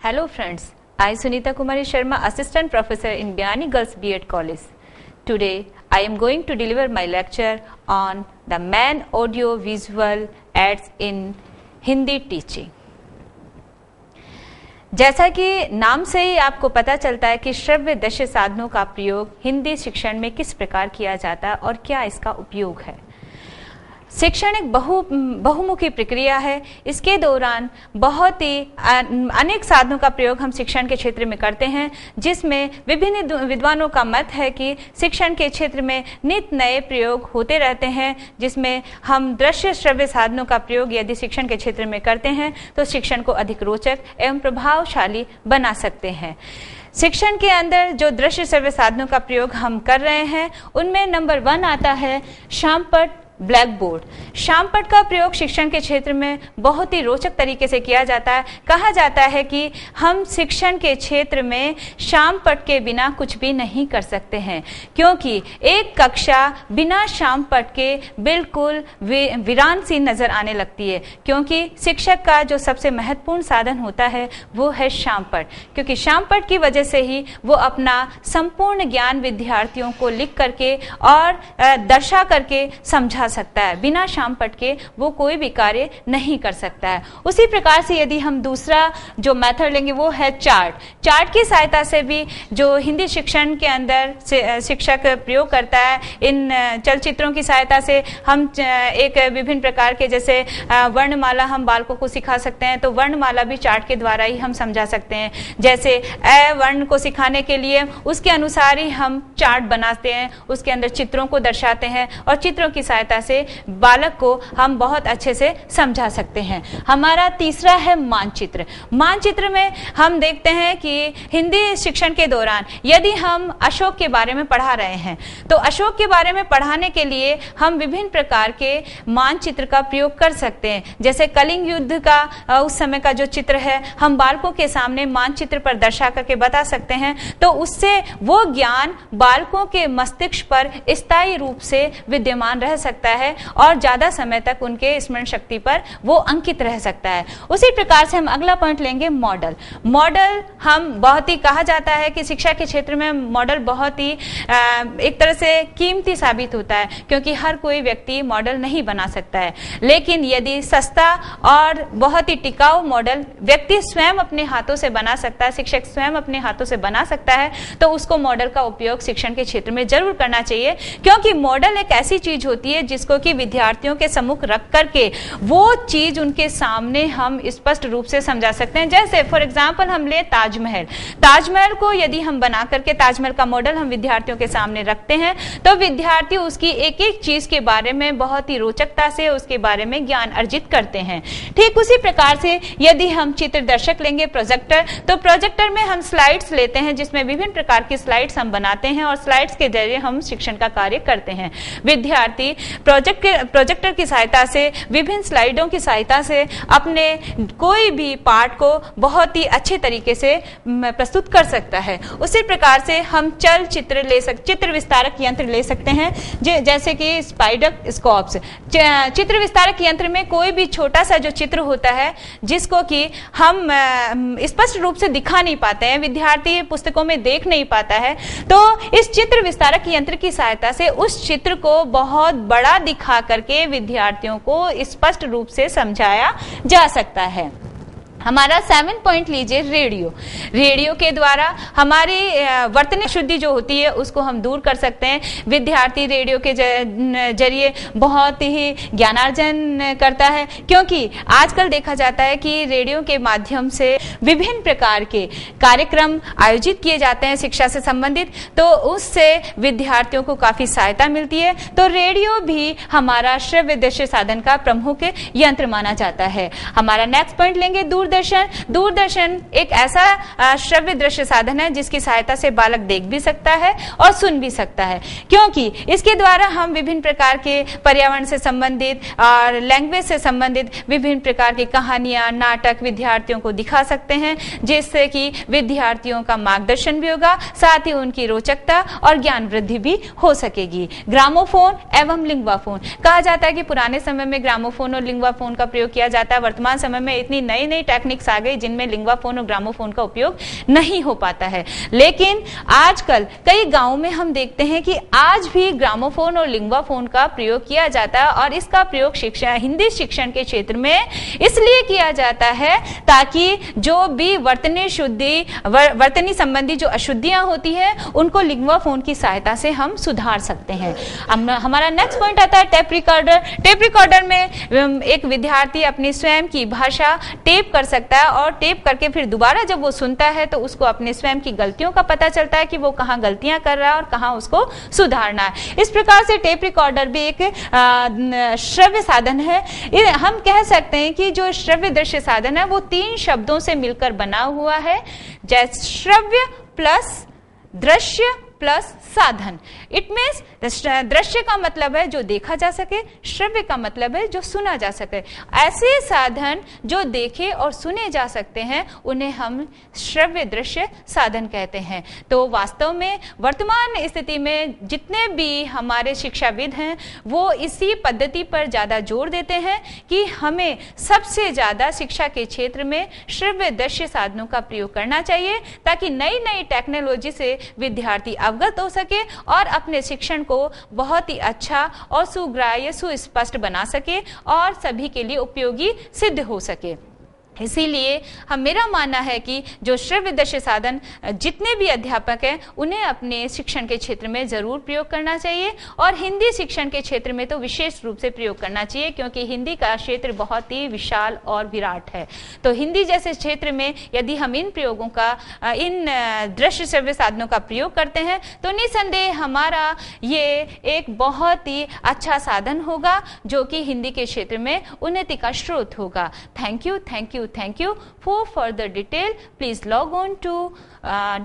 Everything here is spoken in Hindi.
Hello friends I Sunita Kumari Sharma assistant professor in Biyani girls B Ed college today I am going to deliver my lecture on the man audio visual aids in Hindi teaching जैसा कि नाम से ही आपको पता चलता है कि श्रव्य दश्य साधनों का प्रयोग हिंदी शिक्षण में किस प्रकार किया जाता है और क्या इसका उपयोग है। शिक्षण एक बहु, बहुमुखी प्रक्रिया है। इसके दौरान बहुत ही अनेक साधनों का प्रयोग हम शिक्षण के क्षेत्र में करते हैं, जिसमें विभिन्न विद्वानों का मत है कि शिक्षण के क्षेत्र में नित नए प्रयोग होते रहते हैं, जिसमें हम दृश्य श्रव्य साधनों का प्रयोग यदि शिक्षण के क्षेत्र में करते हैं तो शिक्षण को अधिक रोचक एवं प्रभावशाली बना सकते हैं। शिक्षण के अंदर जो दृश्य श्रव्य साधनों का प्रयोग हम कर रहे हैं, उनमें नंबर वन आता है शामपट ब्लैक बोर्ड शामपट का प्रयोग शिक्षण के क्षेत्र में बहुत ही रोचक तरीके से किया जाता है। कहा जाता है कि हम शिक्षण के क्षेत्र में शामपट के बिना कुछ भी नहीं कर सकते हैं, क्योंकि एक कक्षा बिना शामपट के बिल्कुल वीरान सी नज़र आने लगती है, क्योंकि शिक्षक का जो सबसे महत्वपूर्ण साधन होता है वो है शामपट क्योंकि शामपट की वजह से ही वो अपना संपूर्ण ज्ञान विद्यार्थियों को लिख करके और दर्शा करके समझा सकता है। बिना शाम पट के वो कोई भी कार्य नहीं कर सकता है। उसी प्रकार से यदि हम दूसरा जो मेथड लेंगे, वो है चार्ट। चार्ट की सहायता से भी जो हिंदी शिक्षण के अंदर शिक्षक प्रयोग करता है, इन चलचित्रों की सहायता से हम एक विभिन्न प्रकार के जैसे वर्णमाला हम बालकों को सिखा सकते हैं तो वर्णमाला भी चार्ट के द्वारा ही हम समझा सकते हैं। जैसे, अ, वर्ण को सिखाने के लिए उसके अनुसार ही हम चार्ट बनाते हैं, उसके अंदर चित्रों को दर्शाते हैं और चित्रों की सहायता सहायता से बालक को हम बहुत अच्छे से समझा सकते हैं। हमारा तीसरा है मानचित्र। मानचित्र में हम देखते हैं कि हिंदी शिक्षण के दौरान यदि हम अशोक के बारे में पढ़ा रहे हैं तो अशोक के बारे में पढ़ाने के लिए हम विभिन्न प्रकार के मानचित्र का प्रयोग कर सकते हैं। जैसे कलिंग युद्ध का उस समय का जो चित्र है, हम बालकों के सामने मानचित्र पर दर्शा करके बता सकते हैं। तो उससे वो ज्ञान बालकों के मस्तिष्क पर स्थायी रूप से विद्यमान रह सकता सकता है और ज़्यादा समय तक उनके स्मरण शक्ति पर वो अंकित रह सकता है। उसी प्रकार से हम अगला पॉइंट लेंगे मॉडल मॉडल हम बहुत ही कहा जाता है कि शिक्षा के क्षेत्र में मॉडल बहुत ही एक तरह से कीमती साबित होता है, क्योंकि हर कोई व्यक्ति मॉडल नहीं बना सकता है। लेकिन यदि सस्ता और बहुत ही टिकाऊ मॉडल व्यक्ति स्वयं अपने हाथों से बना सकता है, शिक्षक स्वयं अपने हाथों से बना सकता है तो उसको मॉडल का उपयोग शिक्षण के क्षेत्र में ज़रूर करना चाहिए। क्योंकि मॉडल एक ऐसी चीज़ होती है जिसको कि विद्यार्थियों के सम्मुख रख करके वो चीज़ उनके सामने हम स्पष्ट रूप से समझा सकते हैं। जैसे फॉर एग्ज़ाम्पल हम ले ताजमहल। ताजमहल को यदि हम बना करके ताजमहल का मॉडल हम विद्यार्थियों के सामने रखते हैं तो विद्यार्थी उसकी एक एक चीज़ के बारे में बहुत ही रोचकता से, उसके बारे में ज्ञान अर्जित करते हैं। ठीक उसी प्रकार से यदि हम चित्र दर्शक लेंगे प्रोजेक्टर तो प्रोजेक्टर में हम स्लाइड्स लेते हैं, जिसमें विभिन्न प्रकार की स्लाइड्स हम बनाते हैं और स्लाइड्स के ज़रिए हम शिक्षण का कार्य करते हैं। विद्यार्थी प्रोजेक्ट के, प्रोजेक्टर की सहायता से, विभिन्न स्लाइडों की सहायता से अपने कोई भी पार्ट को बहुत ही अच्छे तरीके से प्रस्तुत कर सकता है। उसी प्रकार से हम चल चित्र ले सक, चित्र विस्तारक यंत्र ले सकते हैं जैसे कि स्पाइडर स्कॉप्स। चित्र विस्तारक यंत्र में कोई भी छोटा सा जो चित्र होता है, जिसको कि हम स्पष्ट रूप से दिखा नहीं पाते हैं, विद्यार्थी पुस्तकों में देख नहीं पाता है तो इस चित्र विस्तारक यंत्र की सहायता से उस चित्र को बहुत बड़ा दिखा करके विद्यार्थियों को स्पष्ट रूप से समझाया जा सकता है। हमारा सेवन पॉइंट लीजिए रेडियो रेडियो के द्वारा हमारी वर्तन शुद्धि जो होती है, उसको हम दूर कर सकते हैं। विद्यार्थी रेडियो के ज़रिए बहुत ही ज्ञानार्जन करता है, क्योंकि आजकल देखा जाता है कि रेडियो के माध्यम से विभिन्न प्रकार के कार्यक्रम आयोजित किए जाते हैं शिक्षा से संबंधित तो उससे विद्यार्थियों को काफ़ी सहायता मिलती है। तो रेडियो भी हमारा श्रव्य दृश्य साधन का प्रमुख यंत्र माना जाता है। हमारा नेक्स्ट पॉइंट लेंगे, दूर दूरदर्शन दूरदर्शन एक ऐसा श्रव्य दृश्य साधन है जिसकी सहायता से बालक देख भी सकता है और सुन भी सकता है। क्योंकि इसके द्वारा हम विभिन्न प्रकार के पर्यावरण से संबंधित और लैंग्वेज से संबंधित विभिन्न प्रकार की कहानियाँ, नाटक विद्यार्थियों को दिखा सकते हैं, जिससे कि विद्यार्थियों का मार्गदर्शन भी होगा, साथ ही उनकी रोचकता और ज्ञान वृद्धि भी हो सकेगी। ग्रामोफोन एवं लिंगवाफोन। कहा जाता है कि पुराने समय में ग्रामोफोन और लिंगवाफोन का प्रयोग किया जाता है। वर्तमान समय में इतनी नई नई टेक्निक्स आ गई जिनमें लिंगवाफोन और ग्रामोफोन का उपयोग नहीं हो पाता है। लेकिन आजकल कई गाँवों में हम देखते हैं कि आज भी ग्रामोफोन और लिंगवाफोन का प्रयोग किया जाता है और इसका प्रयोग शिक्षा, हिंदी शिक्षण के क्षेत्र में इसलिए किया जाता है ताकि जो भी वर्तनी शुद्धि वर्तनी संबंधी जो अशुद्धियाँ होती है, उनको लिंगवा फ़ोन की सहायता से हम सुधार सकते हैं। हमारा नेक्स्ट पॉइंट आता है टेप रिकॉर्डर टेप रिकॉर्डर में एक विद्यार्थी अपनी स्वयं की भाषा टेप कर सकता है और टेप करके फिर दोबारा जब वो सुनता है तो उसको अपने स्वयं की गलतियों का पता चलता है कि वो कहाँ गलतियाँ कर रहा है और कहाँ उसको सुधारना है। इस प्रकार से टेप रिकॉर्डर भी एक श्रव्य साधन है। हम कह सकते हैं कि जो श्रव्य दृश्य साधन है, वो तीन शब्दों से मिलकर बना हुआ है। जैसे, श्रव्य प्लस दृश्य प्लस साधन। इट मीन्स दृश्य का मतलब है जो देखा जा सके, श्रव्य का मतलब है जो सुना जा सके। ऐसे साधन जो देखे और सुने जा सकते हैं, उन्हें हम श्रव्य दृश्य साधन कहते हैं। तो वास्तव में वर्तमान स्थिति में जितने भी हमारे शिक्षाविद हैं, वो इसी पद्धति पर ज़्यादा ज़ोर देते हैं कि हमें सबसे ज़्यादा शिक्षा के क्षेत्र में श्रव्य दृश्य साधनों का प्रयोग करना चाहिए, ताकि नई नई टेक्नोलॉजी से विद्यार्थी अवगत हो सके और अपने शिक्षण को बहुत ही अच्छा और सुग्राह्य, सुस्पष्ट बना सके और सभी के लिए उपयोगी सिद्ध हो सके। इसीलिए हम, मेरा मानना है कि जो श्रव्य दृश्य साधन, जितने भी अध्यापक हैं, उन्हें अपने शिक्षण के क्षेत्र में ज़रूर प्रयोग करना चाहिए और हिंदी शिक्षण के क्षेत्र में तो विशेष रूप से प्रयोग करना चाहिए, क्योंकि हिंदी का क्षेत्र बहुत ही विशाल और विराट है। तो हिंदी जैसे क्षेत्र में यदि हम इन प्रयोगों का, इन, दृश्य श्रव्य साधनों का प्रयोग करते हैं तो निसंदेह हमारा ये एक बहुत ही अच्छा साधन होगा, जो कि हिंदी के क्षेत्र में उन्नति का स्रोत होगा। Thank you thank you Thank you. For further detail, please log on to uh.